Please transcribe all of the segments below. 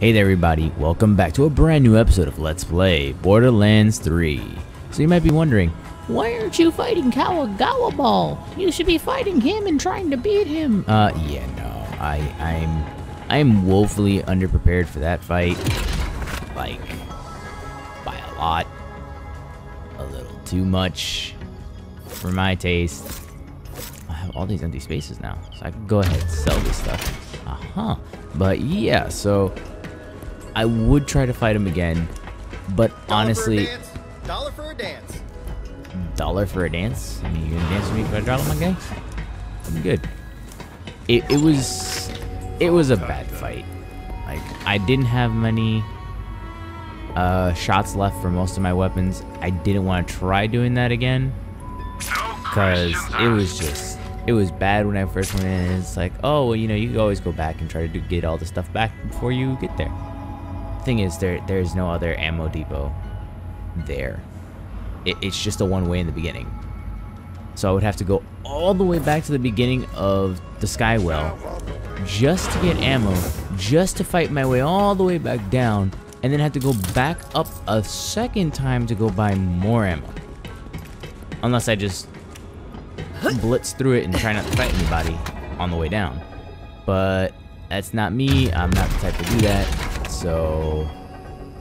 Hey there everybody, welcome back to a brand new episode of Let's Play Borderlands 3. So you might be wondering, Why aren't you fighting Katagawa Ball? You should be fighting him and trying to beat him. uh yeah no, I I'm I'm woefully underprepared for that fight. Like by a lot. A little too much for my taste. I have all these empty spaces now, so I can go ahead and sell this stuff. Uh-huh. But yeah, so I would try to fight him again, but honestly, dollar for a dance. dollar for a dance? I mean, you gonna dance with me if I drop my guy? I'm good. It, it was it was a bad fight. Like I didn't have many uh, shots left for most of my weapons. I didn't want to try doing that again because it was just it was bad when I first went in. It's like, oh well, you know, you always go back and try to do, get all the stuff back before you get there. Thing is, there there's no other ammo depot there. It, it's just a one way in the beginning. So I would have to go all the way back to the beginning of the Skywell just to get ammo, just to fight my way all the way back down, and then have to go back up a second time to go buy more ammo. Unless I just blitz through it and try not to fight anybody on the way down. But that's not me. I'm not the type to do that. So,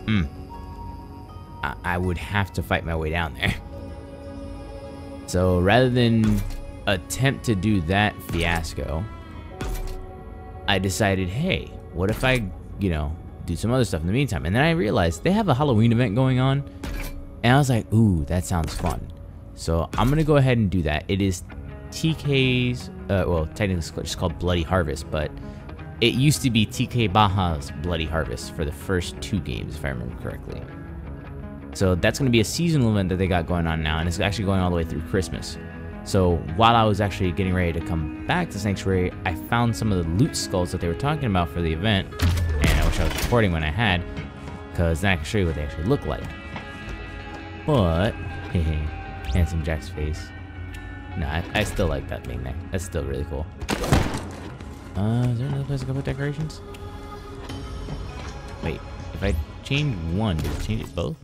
hmm. I, I would have to fight my way down there. So rather than attempt to do that fiasco, I decided, hey, what if I, you know, do some other stuff in the meantime? And then I realized they have a Halloween event going on. And I was like, ooh, that sounds fun. So I'm going to go ahead and do that. It is TK's, uh, well, technically it's called Bloody Harvest, but it used to be TK Baha's Bloody Harvest for the first two games, if I remember correctly. So that's going to be a seasonal event that they got going on now, and it's actually going all the way through Christmas. So while I was actually getting ready to come back to Sanctuary, I found some of the loot skulls that they were talking about for the event, and I wish I was recording when I had, because then I can show you what they actually look like. But, handsome Jack's face. No, I, I still like that thing there. That's still really cool. Uh, is there another place I can put decorations? Wait, if I change one, does it change it both?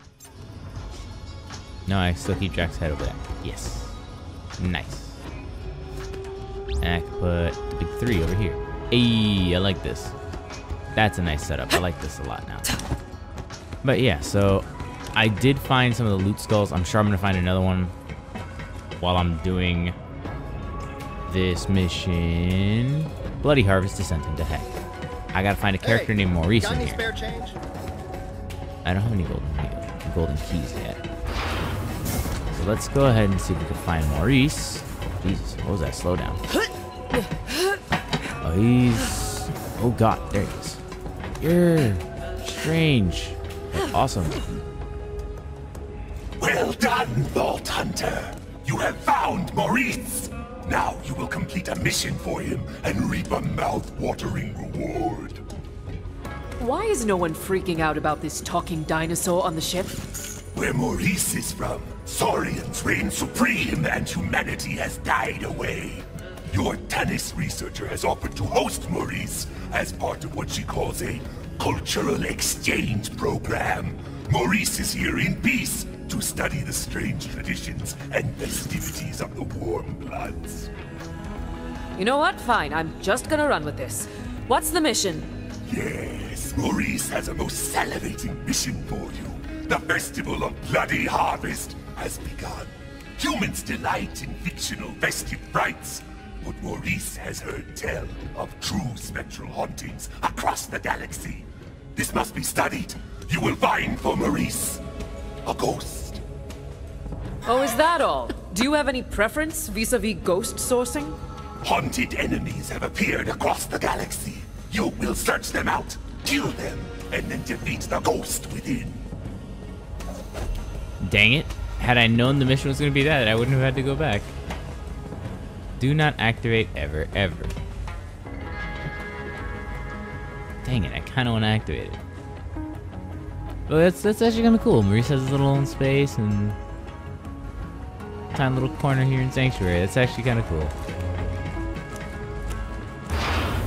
No, I still keep Jack's head over there. Yes. Nice. And I can put the big three over here. Hey, I like this. That's a nice setup. I like this a lot now. But yeah, so I did find some of the loot skulls. I'm sure I'm going to find another one while I'm doing this mission. Bloody Harvest is Descent into Heck. I gotta find a character Hey, named Maurice in here. change? I don't have any golden golden keys yet. So let's go ahead and see if we can find Maurice. Jesus, what was that? Slow down. Oh, he's... Oh god, there he is. You're strange. but awesome. Well done, Vault Hunter. You have found Maurice. Now you will complete a mission for him and reap a mouth-watering reward. Why is no one freaking out about this talking dinosaur on the ship? Where Maurice is from, Saurians reign supreme and humanity has died away. Your Tannis researcher has offered to host Maurice as part of what she calls a cultural exchange program. Maurice is here in peace to study the strange traditions and festivities of the Warm Bloods. You know what? Fine, I'm just gonna run with this. What's the mission? Yes, Maurice has a most salivating mission for you. The Festival of Bloody Harvest has begun. Humans delight in fictional festive rites, but Maurice has heard tell of true spectral hauntings across the galaxy. This must be studied. You will find for Maurice a ghost. Oh, is that all? Do you have any preference vis-a-vis ghost sourcing? Haunted enemies have appeared across the galaxy. You will search them out, kill them, and then defeat the ghost within. Dang it. Had I known the mission was going to be that, I wouldn't have had to go back. Do not activate ever, ever. Dang it, I kind of want to activate it. But that's, that's actually kind of cool. Maurice has his little own space and tiny little corner here in Sanctuary. That's actually kind of cool.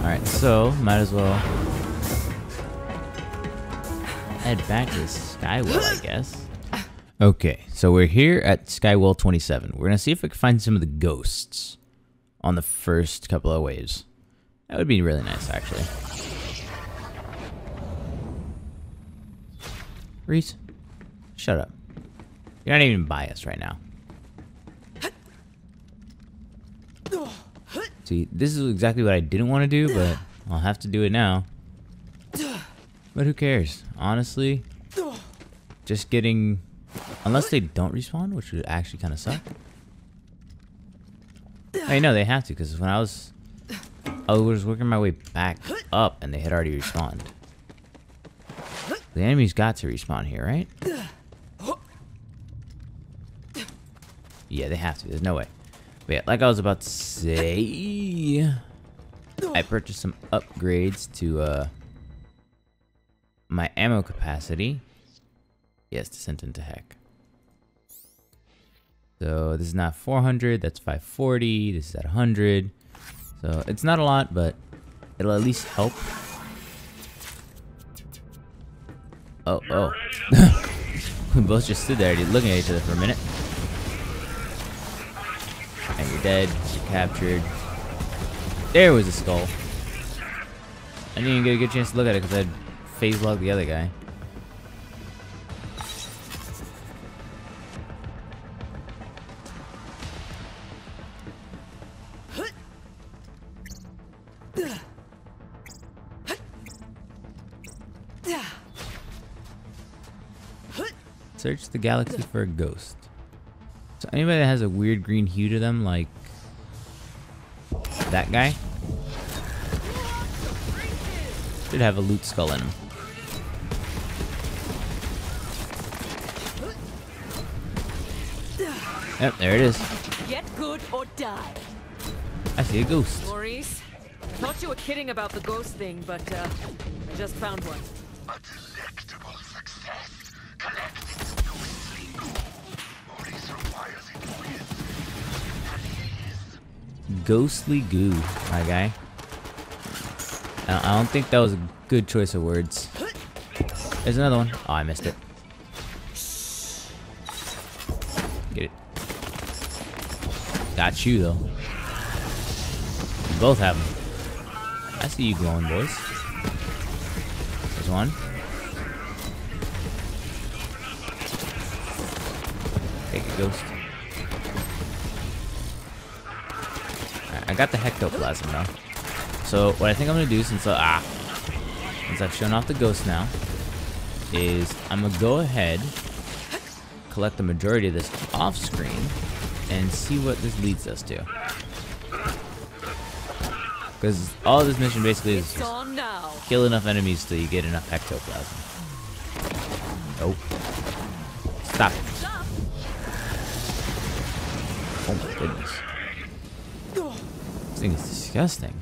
Alright, so might as well head back to Skywell, I guess. Okay, so we're here at Skywell 27. We're gonna see if we can find some of the ghosts on the first couple of waves. That would be really nice, actually. Reese, shut up. You're not even biased right now. See, this is exactly what I didn't want to do, but I'll have to do it now. But who cares? Honestly, just getting... Unless they don't respawn, which would actually kind of suck. I know they have to, because when I was... I was working my way back up, and they had already respawned. The enemies got to respawn here, right? Yeah, they have to. There's no way. Yeah, like I was about to say, I purchased some upgrades to uh, my ammo capacity. Yes, descent into heck. So this is not 400, that's 540, this is at 100. So it's not a lot, but it'll at least help. Oh, oh. we both just stood there looking at each other for a minute. And you're dead, you're captured. There was a skull. I didn't even get a good chance to look at it because I'd phase locked the other guy. Search the galaxy for a ghost. So anybody that has a weird green hue to them, like that guy, should have a loot skull in him. Yep, there it is. Get good or die. I see a ghost. Maurice, I thought you were kidding about the ghost thing, but uh, I just found one. A delectable success. Collect Ghostly goo, my guy. I don't think that was a good choice of words. There's another one. Oh, I missed it. Get it. Got you, though. You both have them. I see you glowing, boys. There's one. Take a ghost. Got the hectoplasm now. So what I think I'm gonna do since uh, ah since I've shown off the ghost now is I'm gonna go ahead collect the majority of this off screen and see what this leads us to. Because all this mission basically is just kill enough enemies till you get enough ectoplasm. Nope. Stop it. Oh my goodness. This thing is disgusting.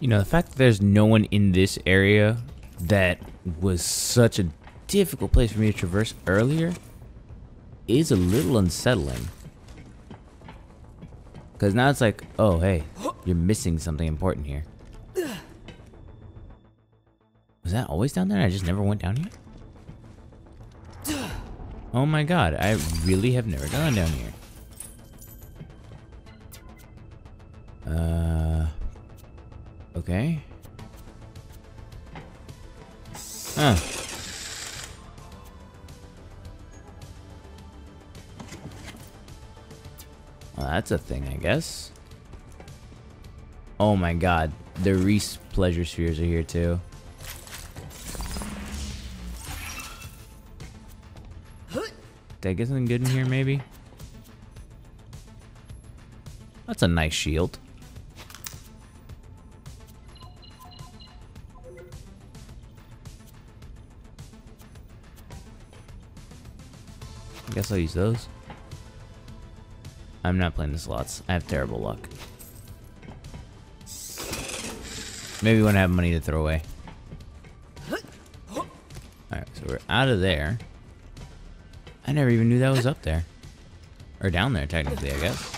You know, the fact that there's no one in this area that was such a difficult place for me to traverse earlier is a little unsettling. Because now it's like, oh, hey, you're missing something important here. Was that always down there? I just never went down here? Oh my god, I really have never gone down here. Uh. Okay. Huh. Well, that's a thing, I guess. Oh my god, the Reese pleasure spheres are here too. Did I get something good in here, maybe? That's a nice shield. I guess I'll use those. I'm not playing the slots. I have terrible luck. Maybe when I have money to throw away. Alright, so we're out of there. I never even knew that was up there. Or down there, technically, I guess.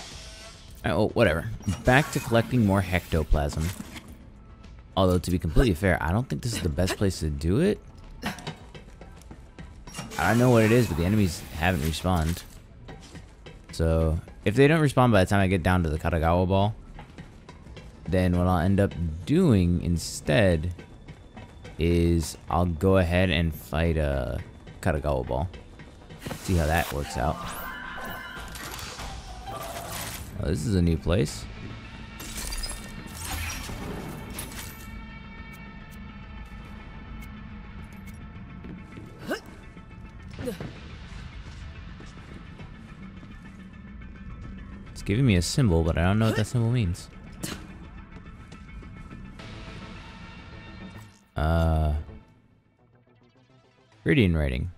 Uh, oh, whatever. Back to collecting more hectoplasm. Although, to be completely fair, I don't think this is the best place to do it. I don't know what it is, but the enemies haven't respawned. So, if they don't respond by the time I get down to the Katagawa ball, then what I'll end up doing instead is I'll go ahead and fight a Katagawa ball. See how that works out. Oh, this is a new place. It's giving me a symbol, but I don't know what that symbol means. Uh, Eridian writing.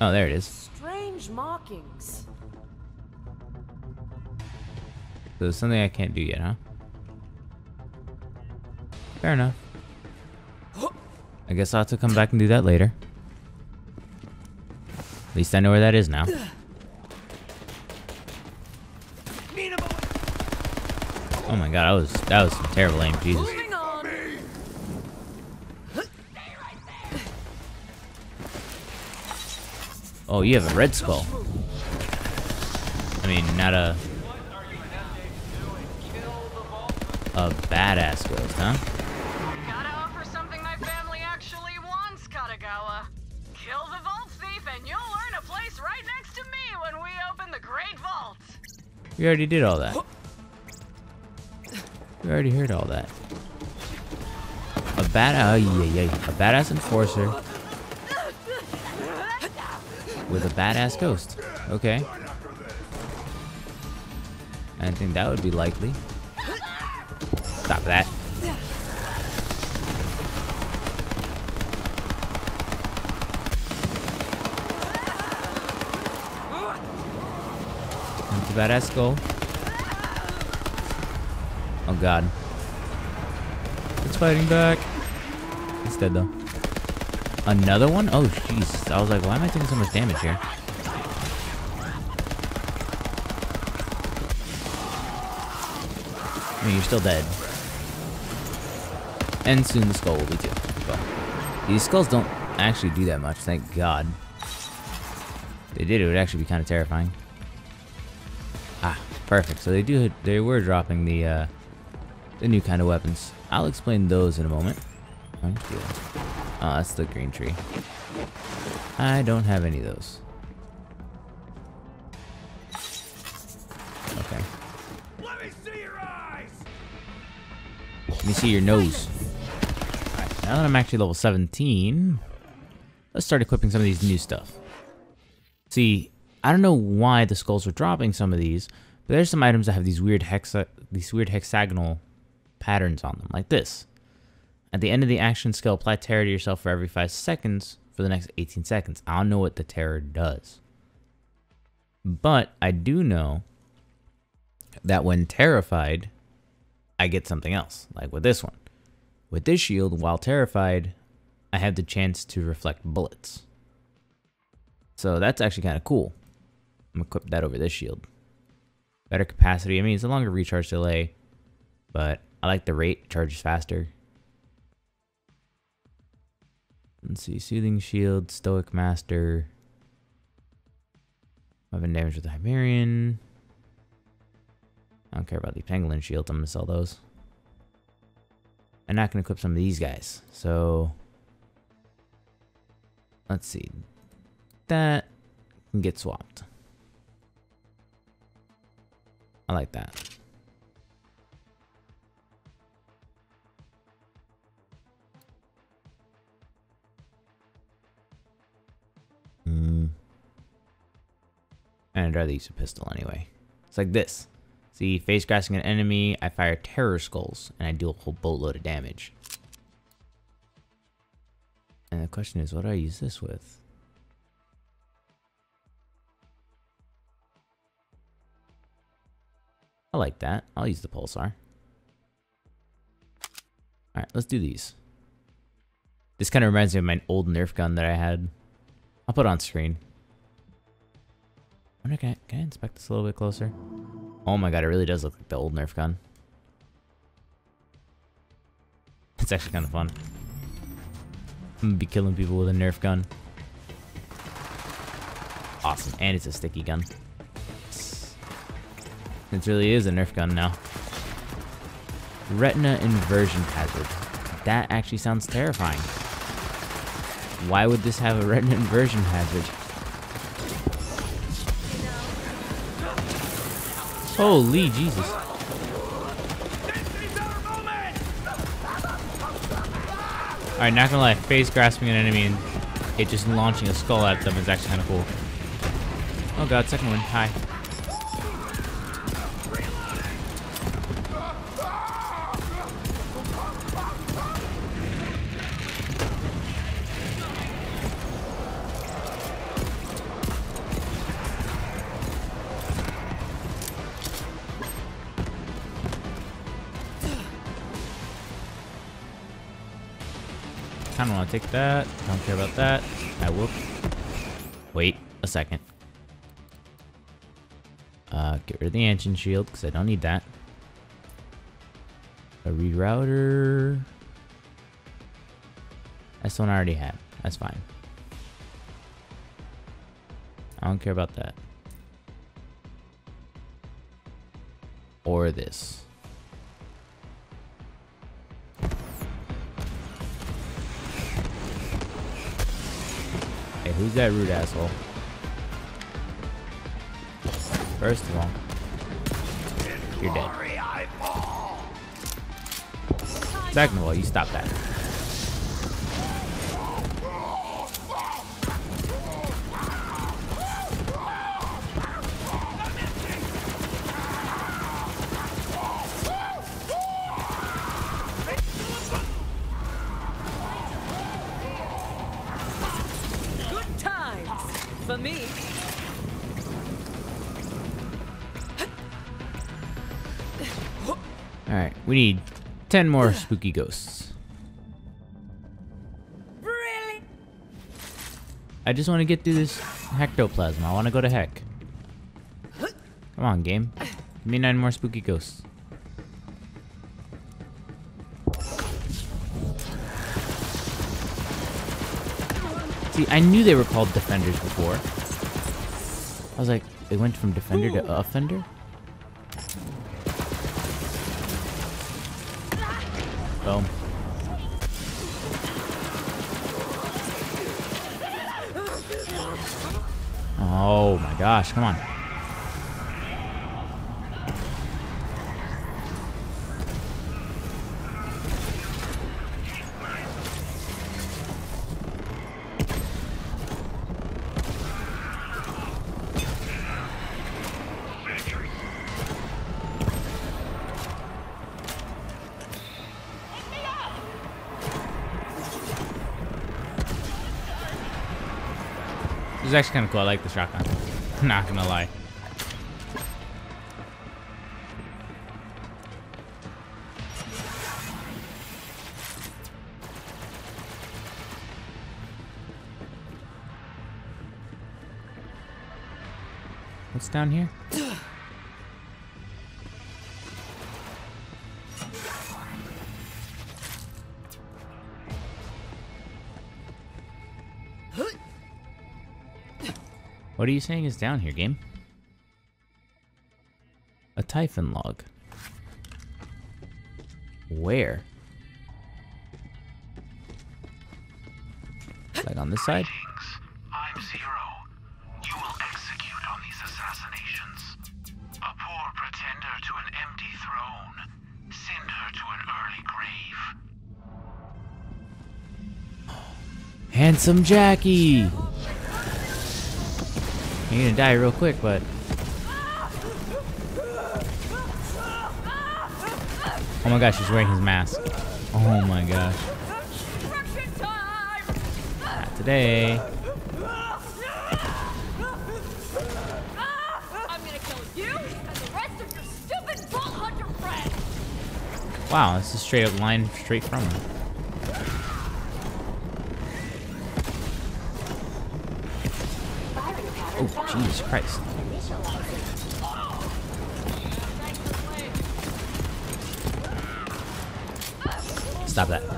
Oh, there it is. Strange markings. So something I can't do yet, huh? Fair enough. I guess I'll have to come back and do that later. At least I know where that is now. Oh my god, that was that was some terrible aim, Jesus. Oh, you have a red skull. I mean, not a a badass ghost, huh? Gotta offer something my family actually wants, Katagawa. Kill the vault thief and you'll earn a place right next to me when we open the Great Vault. We already did all that. We already heard all that. A bad, oh yeah, yeah, a badass enforcer with a badass ghost. Okay. I think that would be likely. Stop that. That's a badass skull. Oh god. It's fighting back. It's dead though. Another one? Oh jeez. I was like, why am I taking so much damage here? I mean, you're still dead. And soon the skull will be too. These skulls don't actually do that much, thank god. If they did, it would actually be kind of terrifying. Ah, perfect. So they do, they were dropping the, uh, the new kind of weapons. I'll explain those in a moment. Ah, oh, that's the green tree. I don't have any of those. Okay. Let me see your eyes! Let me see your nose. Alright, now that I'm actually level 17, let's start equipping some of these new stuff. See, I don't know why the skulls are dropping some of these, but there's some items that have these weird hexa these weird hexagonal patterns on them, like this. At the end of the action skill, apply terror to yourself for every 5 seconds for the next 18 seconds. I don't know what the terror does. But I do know that when terrified, I get something else, like with this one. With this shield, while terrified, I have the chance to reflect bullets. So that's actually kind of cool. I'm gonna equip that over this shield. Better capacity. I mean, it's a longer recharge delay, but I like the rate. It charges faster. Let's see. Soothing Shield, Stoic Master. Weapon damage with the Hyperion. I don't care about the Pangolin Shields. I'm to sell those. I'm not to equip some of these guys. So, let's see. That can get swapped. I like that. And I'd rather use a pistol anyway. It's like this. See, Phasegrasping an enemy, I fire terror skulls, and I do a whole boatload of damage. And the question is, what do I use this with? I like that. I'll use the pulsar. Alright, let's do these. This kind of reminds me of my old Nerf gun that I had. I'll put it on screen. Wonder, can I, can I inspect this a little bit closer? Oh my god, it really does look like the old Nerf gun. It's actually kind of fun. I'm gonna be killing people with a Nerf gun. Awesome, and it's a sticky gun. It really is a Nerf gun now. Retina inversion hazard. That actually sounds terrifying. Why would this have a retina inversion hazard? Holy Jesus. Alright, not gonna lie, Phasegrasping an enemy and it just launching a skull at them is actually kind of cool. Oh god, second one. Hi. Kinda wanna take that. I don't care about that. I will. Wait a second. Uh, get rid of the engine shield, because I don't need that. A rerouter. That's one I already had. That's fine. I don't care about that. Or this. Who's that rude asshole? First of all, you're dead. Second of all, you stop that. For me. Alright, we need 10 more spooky ghosts. Really? I just want to get through this hectoplasm. I want to go to heck. Come on, game. Give me nine more spooky ghosts. See, I knew they were called defenders before. I was like, they went from defender to offender? Boom. Oh my gosh, come on. This is actually kind of cool. I like the shotgun. Not gonna lie. What's down here? What are you saying is down here, game? A Typhon log. Where? Like on this side? I'm Zero. You will execute on these assassinations. A poor pretender to an empty throne. Send her to an early grave. Handsome Jackie! You're gonna die real quick, but... Oh my gosh, he's wearing his mask. Oh my gosh. Not today. I'm gonna kill you and the rest of your stupid Vault Hunter friends! Wow, this is straight up line straight from him. Oh. Jesus Christ. Stop that.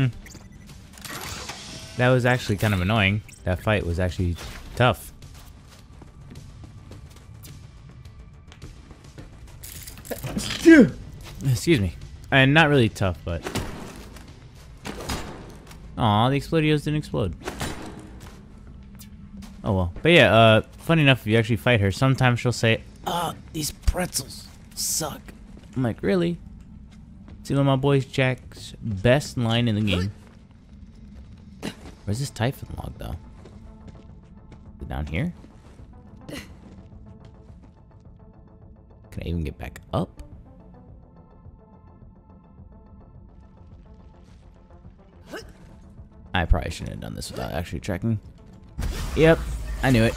Kiddo. That was actually kind of annoying. That fight was actually tough. Excuse me. And not really tough, but... Aw, the Explodios didn't explode. Oh well. But yeah, uh, funny enough, if you actually fight her, sometimes she'll say, Oh, these pretzels suck. I'm like, really? See one of my boys Jack's best line in the game. Where's this Typhon log, though? Down here? Can I even get back up? I probably shouldn't have done this without actually checking. Yep, I knew it.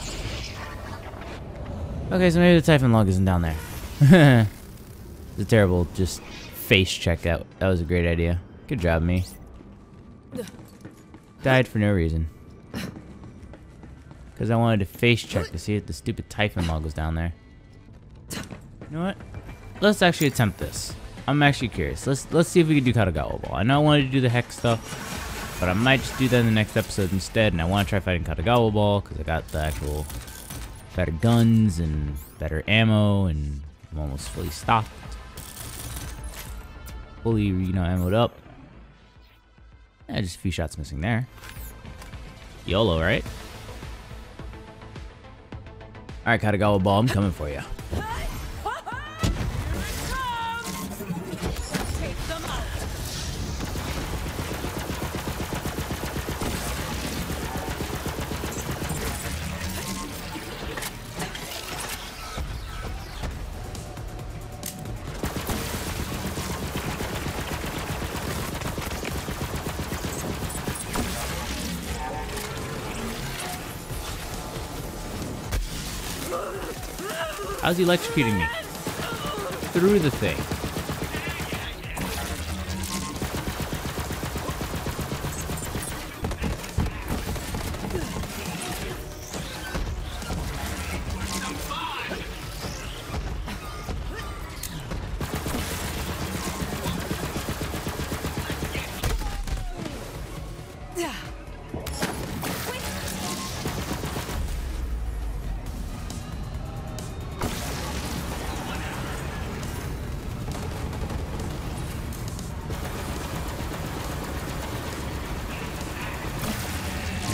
Okay, so maybe the Typhon log isn't down there. it's a terrible just face check out. That was a great idea. Good job, me. Died for no reason. Because I wanted to face check to see if the stupid Typhon log was down there. You know what? Let's actually attempt this. I'm actually curious. Let's let's see if we can do Katagawa Ball. I know I wanted to do the hex stuff, but I might just do that in the next episode instead. And I want to try fighting Katagawa Ball because I got the actual better guns and better ammo, and I'm almost fully stocked, fully you know ammoed up. Yeah, just a few shots missing there. YOLO, right? Alright, Katagawa Ball, I'm coming for you. How's he electrocuting me? Through the thing. Can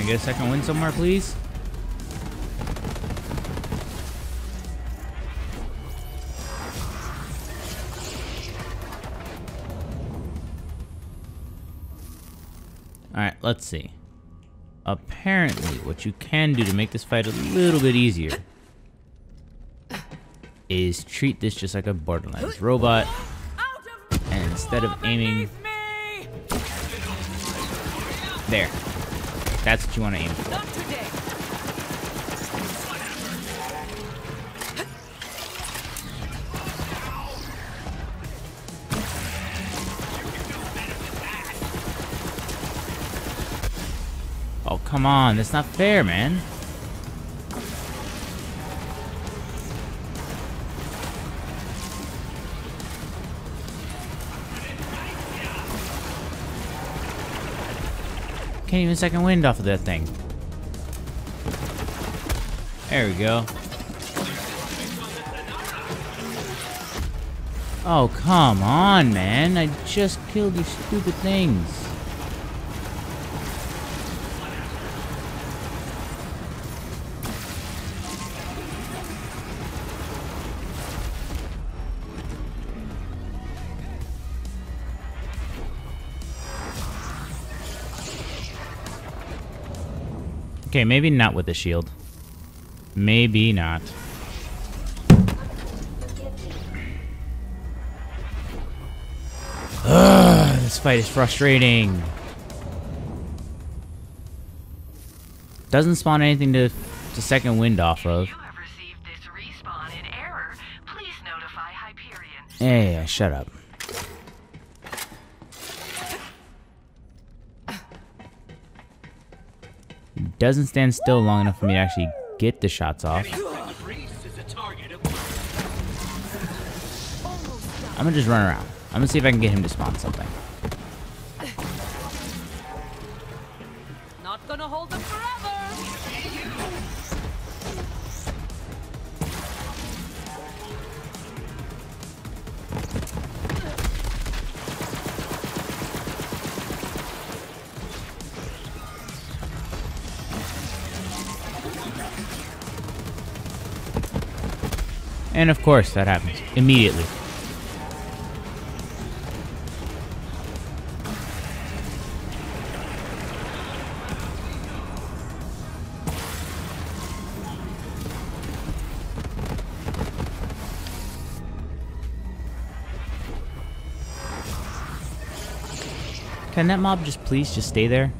I get a second win somewhere, please? Alright, let's see. Apparently, what you can do to make this fight a little bit easier is treat this just like a Borderlands robot. And instead of aiming... There. That's what you want to aim for. Oh, come on. That's not fair, man. Can't even second wind off of that thing. There we go. Oh, come on, man. I just killed these stupid things. Okay, maybe not with the shield. Maybe not. Ugh, this fight is frustrating. Doesn't spawn anything to to second wind off of. You have received this respawn in error. Please notify Hyperion. Hey, shut up. Doesn't stand still long enough for me to actually get the shots off. I'm gonna just run around. I'm gonna see if I can get him to spawn something. And of course, that happens immediately. Can that mob just please just stay there?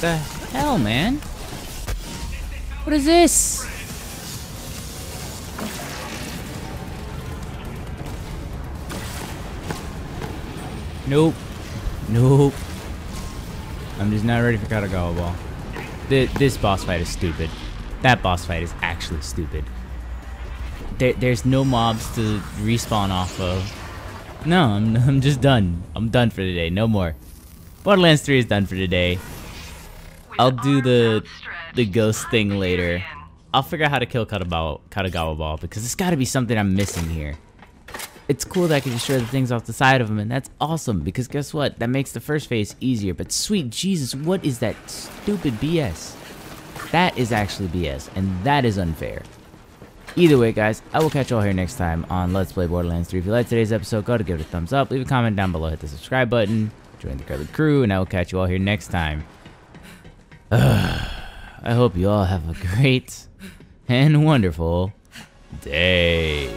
The hell, man? What is this? Nope. Nope. I'm just not ready for Katagawa Ball. Th this boss fight is stupid. That boss fight is actually stupid. There, there's no mobs to respawn off of. No, I'm, I'm just done. I'm done for today. No more. Borderlands 3 is done for today. I'll do the the ghost thing later. I'll figure out how to kill Katagawa, Ball because there's got to be something I'm missing here. It's cool that I can destroy the things off the side of him, and that's awesome because guess what? That makes the first phase easier. But sweet Jesus, what is that stupid BS? That is actually BS, and that is unfair. Either way, guys, I will catch you all here next time on Let's Play Borderlands 3. If you liked today's episode, go to give it a thumbs up, leave a comment down below, hit the subscribe button, join the Curly Crew, and I will catch you all here next time. I hope you all have a great and wonderful day.